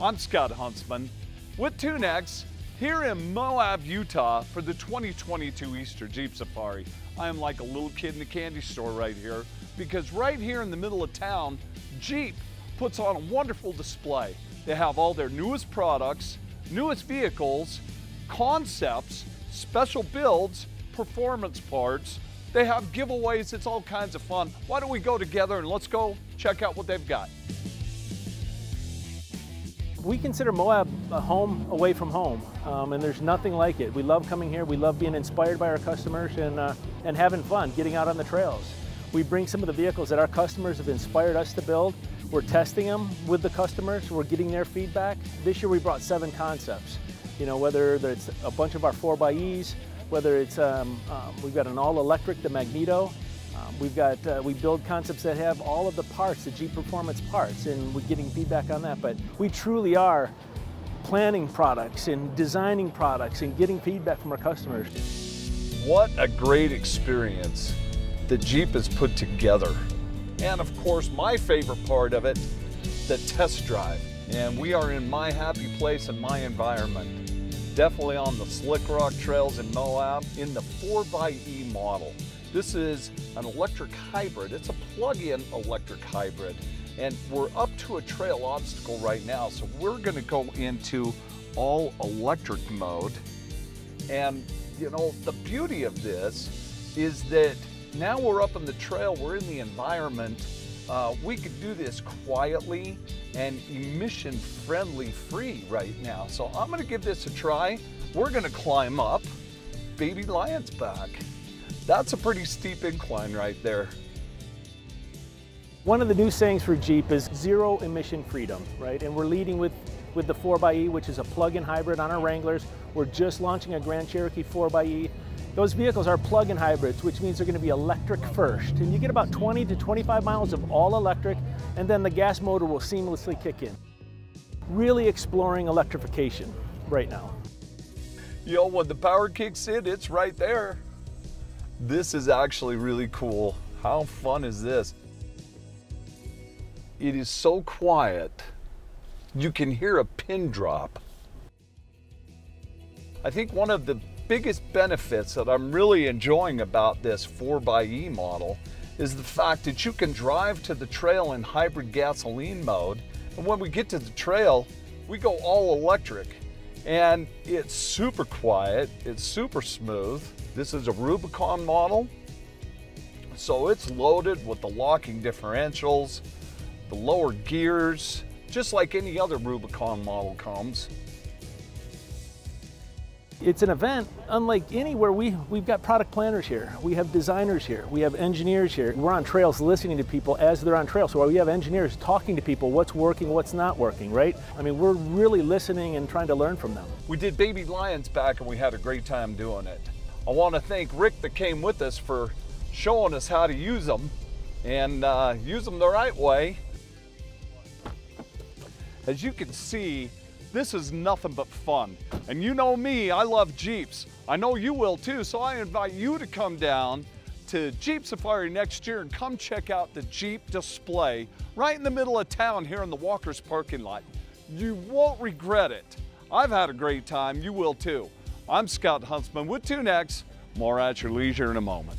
I'm Scott Huntsman with Tunex here in Moab, Utah for the 2022 Easter Jeep Safari. I am like a little kid in a candy store right here because right here in the middle of town, Jeep puts on a wonderful display. They have all their newest products, newest vehicles, concepts, special builds, performance parts. They have giveaways, it's all kinds of fun. Why don't we go together and let's go check out what they've got. We consider Moab a home away from home, um, and there's nothing like it. We love coming here, we love being inspired by our customers and, uh, and having fun, getting out on the trails. We bring some of the vehicles that our customers have inspired us to build. We're testing them with the customers, we're getting their feedback. This year we brought seven concepts. You know, whether it's a bunch of our 4xEs, whether it's, um, um, we've got an all-electric, the Magneto, um, we've got, uh, we build concepts that have all of the parts, the Jeep Performance parts, and we're getting feedback on that. But we truly are planning products and designing products and getting feedback from our customers. What a great experience the Jeep has put together. And of course, my favorite part of it, the test drive. And we are in my happy place and my environment. Definitely on the Slick Rock trails in Moab in the 4xE model. This is an electric hybrid. It's a plug-in electric hybrid. And we're up to a trail obstacle right now. So we're gonna go into all electric mode. And you know, the beauty of this is that now we're up on the trail, we're in the environment. Uh, we could do this quietly and emission friendly free right now. So I'm gonna give this a try. We're gonna climb up Baby Lion's back. That's a pretty steep incline right there. One of the new sayings for Jeep is zero emission freedom, right? And we're leading with, with the 4xE, which is a plug-in hybrid on our Wranglers. We're just launching a Grand Cherokee 4xE. Those vehicles are plug-in hybrids, which means they're going to be electric first. And you get about 20 to 25 miles of all electric, and then the gas motor will seamlessly kick in. Really exploring electrification right now. Yo, when the power kicks in, it's right there. This is actually really cool. How fun is this? It is so quiet, you can hear a pin drop. I think one of the biggest benefits that I'm really enjoying about this 4xE model is the fact that you can drive to the trail in hybrid gasoline mode. And when we get to the trail, we go all electric. And it's super quiet, it's super smooth. This is a Rubicon model, so it's loaded with the locking differentials, the lower gears, just like any other Rubicon model comes. It's an event unlike anywhere. We, we've got product planners here. We have designers here. We have engineers here. We're on trails listening to people as they're on trails. So we have engineers talking to people what's working, what's not working, right? I mean, we're really listening and trying to learn from them. We did Baby Lions back and we had a great time doing it. I want to thank Rick that came with us for showing us how to use them and uh, use them the right way. As you can see, this is nothing but fun. And you know me, I love Jeeps. I know you will too, so I invite you to come down to Jeep Safari next year and come check out the Jeep display right in the middle of town here in the Walker's parking lot. You won't regret it. I've had a great time, you will too. I'm Scott Huntsman with Tunex. More at your leisure in a moment.